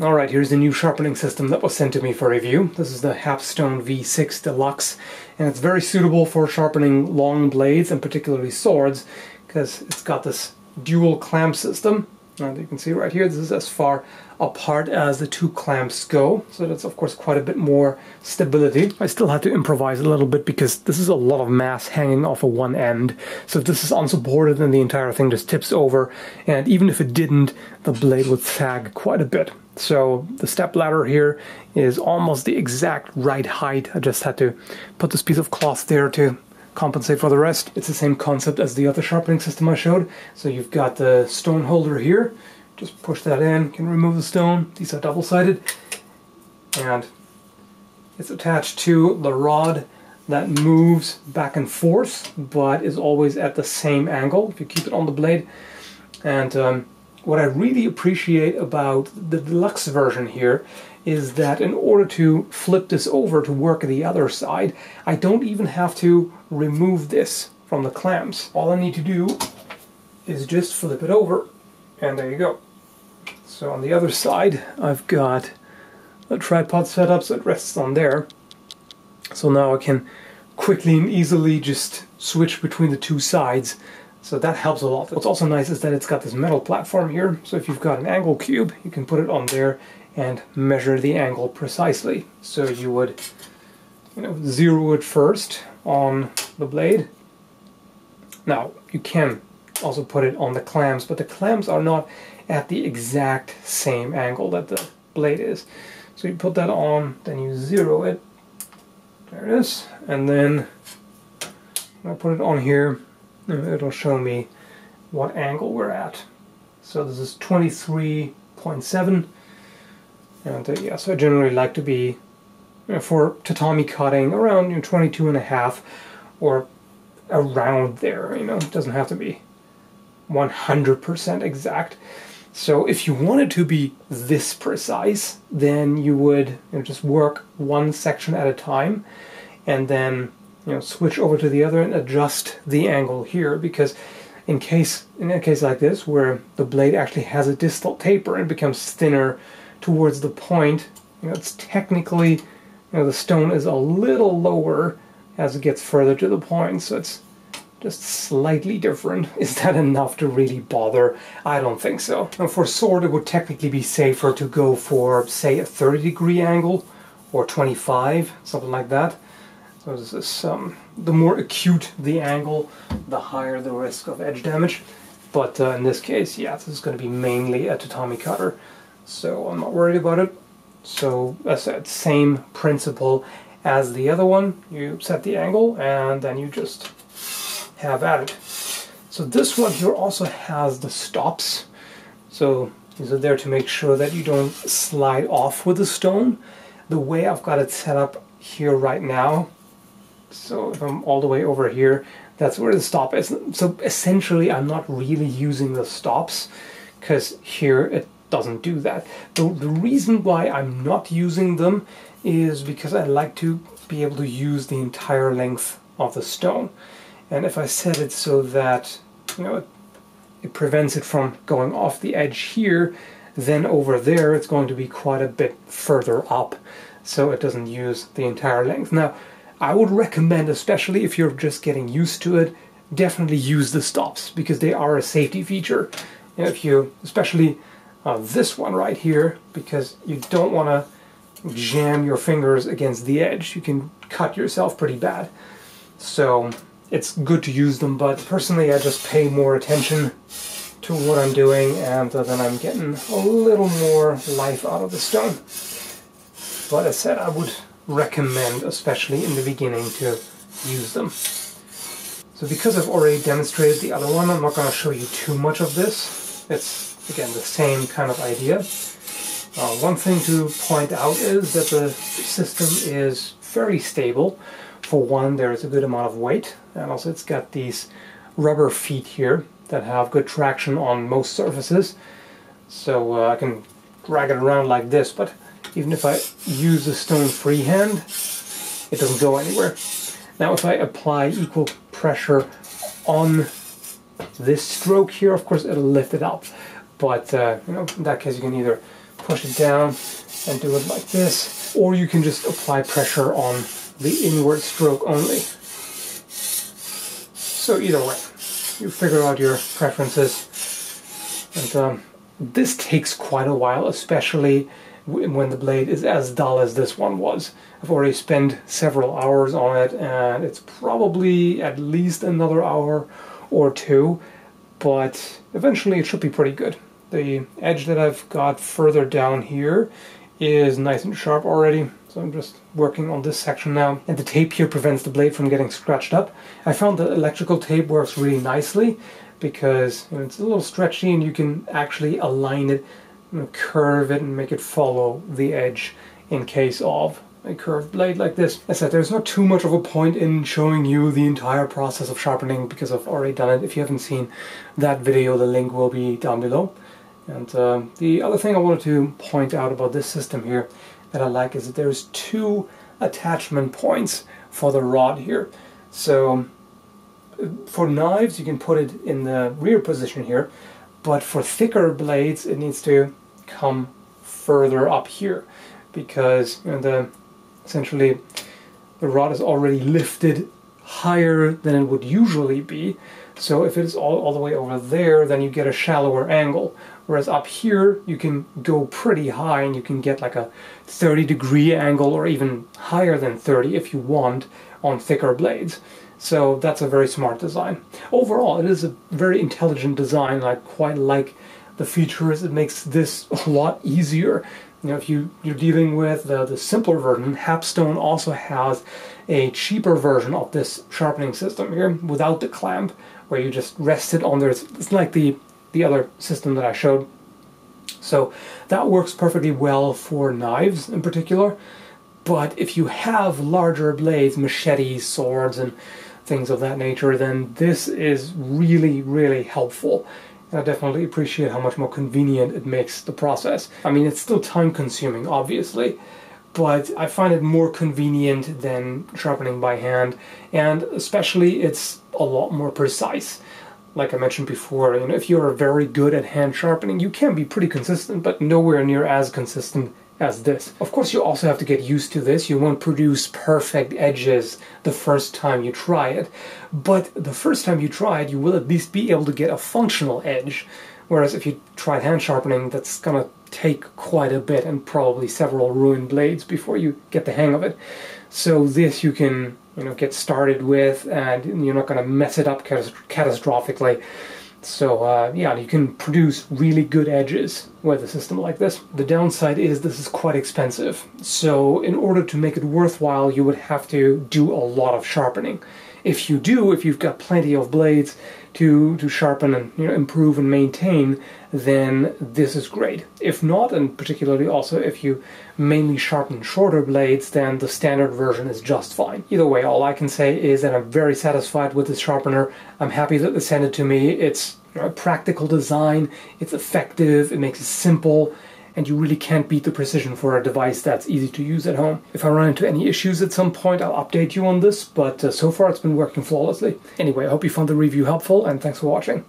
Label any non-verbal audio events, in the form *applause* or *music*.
Alright, here's the new sharpening system that was sent to me for review. This is the Hapstone V6 Deluxe, and it's very suitable for sharpening long blades, and particularly swords, because it's got this dual clamp system. And you can see right here, this is as far apart as the two clamps go, so that's of course quite a bit more stability. I still had to improvise a little bit because this is a lot of mass hanging off of one end, so if this is unsupported then the entire thing just tips over, and even if it didn't, the blade would sag quite a bit. So the step ladder here is almost the exact right height. I just had to put this piece of cloth there to compensate for the rest. It's the same concept as the other sharpening system I showed. So you've got the stone holder here. Just push that in, can remove the stone. These are double-sided. And it's attached to the rod that moves back and forth, but is always at the same angle if you keep it on the blade. And um, what I really appreciate about the deluxe version here is that in order to flip this over to work the other side, I don't even have to remove this from the clamps. All I need to do is just flip it over and there you go. So on the other side I've got a tripod setup so it rests on there. So now I can quickly and easily just switch between the two sides so that helps a lot. What's also nice is that it's got this metal platform here. So if you've got an angle cube, you can put it on there and measure the angle precisely. So you would you know, zero it first on the blade. Now, you can also put it on the clamps, but the clamps are not at the exact same angle that the blade is. So you put that on, then you zero it. There it is. And then I put it on here it'll show me what angle we're at. So this is 23.7 and uh, yeah, so I generally like to be you know, for tatami cutting around you know, 22 and a half or around there, you know, it doesn't have to be 100% exact. So if you wanted to be this precise, then you would you know, just work one section at a time and then you know, switch over to the other and adjust the angle here because in case in a case like this where the blade actually has a distal taper and becomes thinner towards the point, you know, it's technically, you know, the stone is a little lower as it gets further to the point, so it's just slightly different. *laughs* Is that enough to really bother? I don't think so. And for sword, it would technically be safer to go for, say, a 30 degree angle or 25, something like that. So this is, um, the more acute the angle, the higher the risk of edge damage. But uh, in this case, yeah, this is going to be mainly a tatami cutter, so I'm not worried about it. So as I said, same principle as the other one. You set the angle and then you just have at it. So this one here also has the stops. So these are there to make sure that you don't slide off with the stone. The way I've got it set up here right now so if I'm all the way over here, that's where the stop is. So essentially I'm not really using the stops because here it doesn't do that. The, the reason why I'm not using them is because I like to be able to use the entire length of the stone. And if I set it so that, you know, it, it prevents it from going off the edge here, then over there it's going to be quite a bit further up so it doesn't use the entire length. Now, I would recommend, especially if you're just getting used to it, definitely use the stops because they are a safety feature. If you, especially uh, this one right here, because you don't want to jam your fingers against the edge. You can cut yourself pretty bad. So it's good to use them, but personally I just pay more attention to what I'm doing and uh, then I'm getting a little more life out of the stone. But I said, I would recommend, especially in the beginning, to use them. So because I've already demonstrated the other one, I'm not going to show you too much of this. It's, again, the same kind of idea. Uh, one thing to point out is that the system is very stable. For one, there is a good amount of weight, and also it's got these rubber feet here that have good traction on most surfaces. So uh, I can drag it around like this, but even if I use the stone freehand, it doesn't go anywhere. Now if I apply equal pressure on this stroke here, of course it'll lift it up. But uh, you know, in that case you can either push it down and do it like this, or you can just apply pressure on the inward stroke only. So either way, you figure out your preferences. And um, this takes quite a while, especially when the blade is as dull as this one was. I've already spent several hours on it, and it's probably at least another hour or two, but eventually it should be pretty good. The edge that I've got further down here is nice and sharp already, so I'm just working on this section now. And the tape here prevents the blade from getting scratched up. I found that electrical tape works really nicely because you know, it's a little stretchy and you can actually align it, curve it and make it follow the edge in case of a curved blade like this. As I said, there's not too much of a point in showing you the entire process of sharpening because I've already done it. If you haven't seen that video, the link will be down below. And uh, the other thing I wanted to point out about this system here that I like is that there's two attachment points for the rod here. So for knives you can put it in the rear position here, but for thicker blades it needs to come further up here because you know, the essentially the rod is already lifted higher than it would usually be. So if it's all, all the way over there, then you get a shallower angle. Whereas up here, you can go pretty high and you can get like a 30 degree angle or even higher than 30 if you want on thicker blades. So that's a very smart design. Overall, it is a very intelligent design. I quite like the feature is It makes this a lot easier you know, if you, you're dealing with the, the simpler version, Hapstone also has a cheaper version of this sharpening system here without the clamp, where you just rest it on there. It's, it's like the, the other system that I showed. So that works perfectly well for knives in particular. But if you have larger blades, machetes, swords, and things of that nature, then this is really, really helpful. I definitely appreciate how much more convenient it makes the process. I mean, it's still time consuming, obviously, but I find it more convenient than sharpening by hand, and especially it's a lot more precise. Like I mentioned before, you know, if you're very good at hand sharpening, you can be pretty consistent, but nowhere near as consistent as this. Of course, you also have to get used to this. You won't produce perfect edges the first time you try it, but the first time you try it, you will at least be able to get a functional edge. Whereas if you try hand sharpening, that's gonna take quite a bit and probably several ruined blades before you get the hang of it. So this you can, you know, get started with, and you're not gonna mess it up catastrophically. So uh, yeah, you can produce really good edges with a system like this. The downside is this is quite expensive. So in order to make it worthwhile, you would have to do a lot of sharpening. If you do, if you've got plenty of blades to, to sharpen and you know, improve and maintain, then this is great. If not, and particularly also if you mainly sharpen shorter blades, then the standard version is just fine. Either way, all I can say is that I'm very satisfied with this sharpener. I'm happy that they sent it to me. It's a practical design, it's effective, it makes it simple, and you really can't beat the precision for a device that's easy to use at home. If I run into any issues at some point, I'll update you on this, but uh, so far it's been working flawlessly. Anyway, I hope you found the review helpful, and thanks for watching.